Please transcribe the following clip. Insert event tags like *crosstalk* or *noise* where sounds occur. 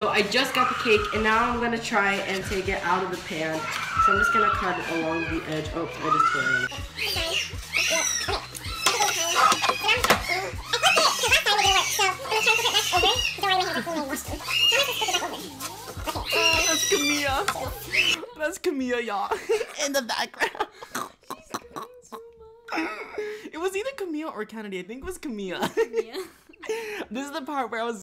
So I just got the cake and now I'm gonna try and take it out of the pan. So I'm just gonna cut it along the edge. Oh, I just tore it. That's Camilla. That's Camilla, y'all. *laughs* In the background. *laughs* it was either Camilla or Kennedy. I think it was Camilla. *laughs* This is the part where I was